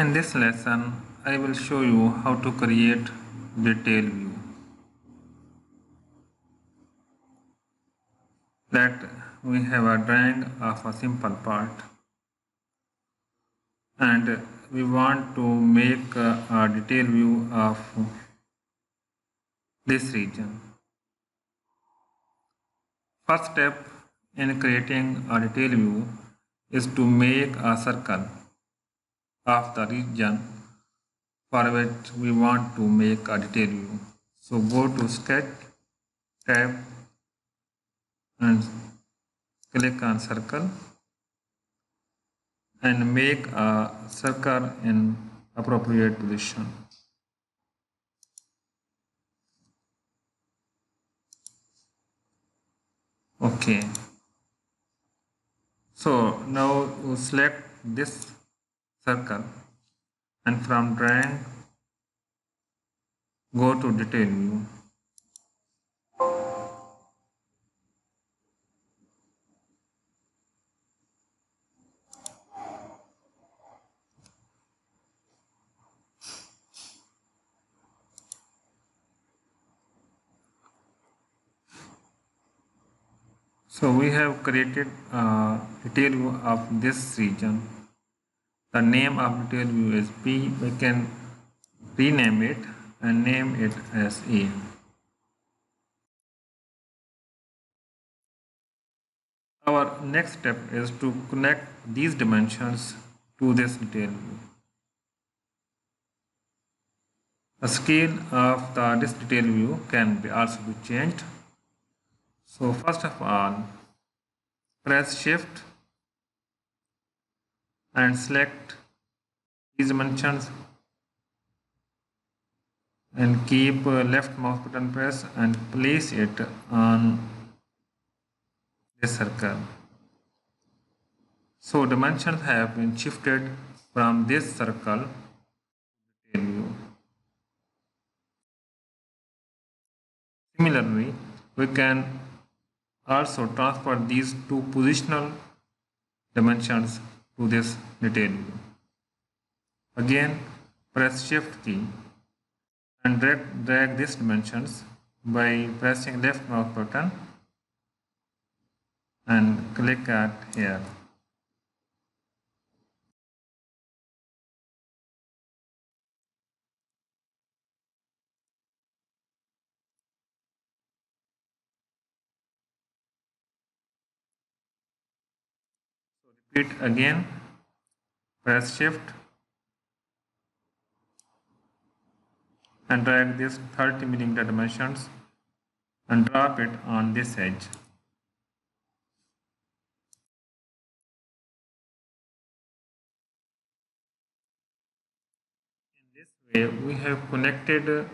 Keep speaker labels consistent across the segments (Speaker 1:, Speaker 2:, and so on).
Speaker 1: In this lesson, I will show you how to create detail view. That we have a drawing of a simple part and we want to make a, detail view of this region. First step in creating a detail view is to make a circle of the region for which we want to make a detail view. So go to sketch tab and click on circle and make a circle in appropriate position. Okay. So now you select this circle and from drawing go to detail view. So we have created a detail view of this region. The name of detail view is P. We can rename it and name it as A. Our next step is to connect these dimensions to this detail view. The scale of the this detail view can be also be changed so first of all, press shift and select these dimensions and keep uh, left mouse button press and place it on this circle. So dimensions have been shifted from this circle to view. Similarly, we can also transfer these two positional dimensions to this detail. Again, press shift key and drag, drag these dimensions by pressing left mouse button and click at here. Repeat again. Press shift. And drag this 30 millimeter dimensions and drop it on this edge. In this way we have connected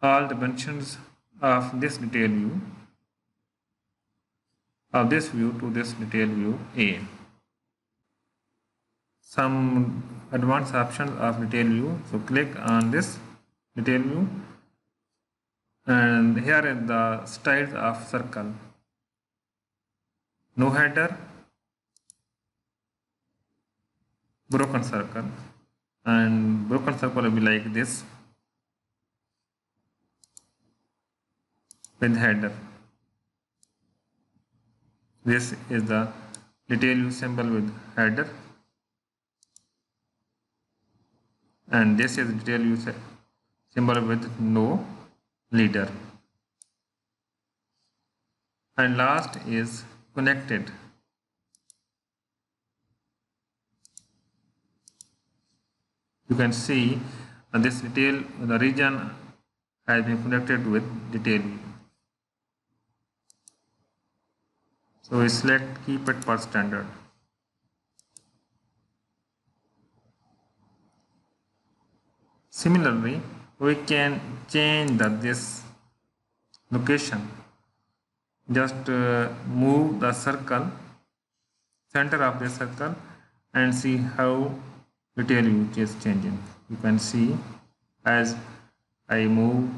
Speaker 1: all dimensions of this detail view of this view to this detail view A some advanced options of detail view. So click on this detail view. And here is the styles of circle. No header. Broken circle. And broken circle will be like this. With header. This is the detail view symbol with header and this is detail view symbol with no leader. And last is connected. You can see uh, this detail the region has been connected with detail. So we select keep it per standard Similarly, we can change the, this location. Just uh, move the circle, center of the circle and see how detail view is changing. You can see as I move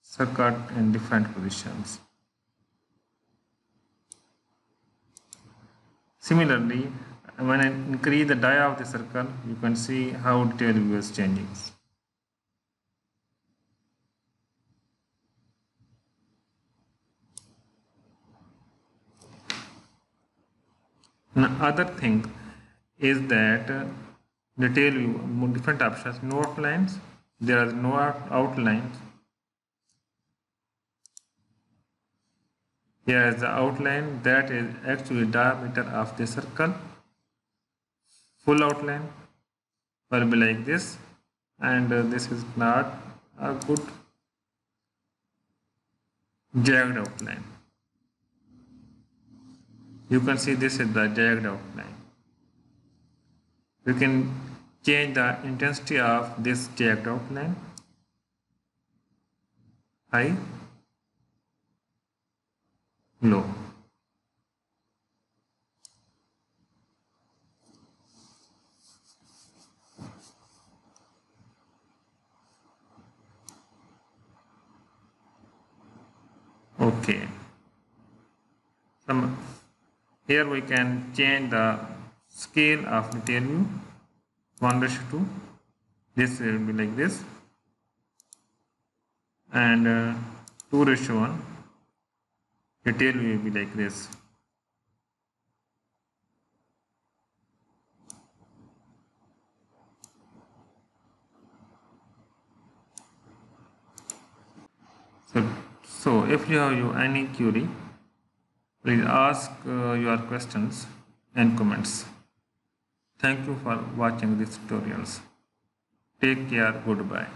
Speaker 1: circle in different positions. Similarly, when I increase the dia of the circle, you can see how detail view is changing. Another thing is that uh, detail view, different options, no outlines, there are no outlines. Here is the outline that is actually diameter of the circle. Full outline will be like this and uh, this is not a good jagged outline. You can see this is the jagged outline. We can change the intensity of this jagged outline high. Low. Okay here we can change the scale of detail view. 1 ratio 2 this will be like this. And uh, 2 ratio 1 the tail will be like this. So so if you have any query please ask uh, your questions and comments Thank you for watching these tutorials. Take care. Goodbye.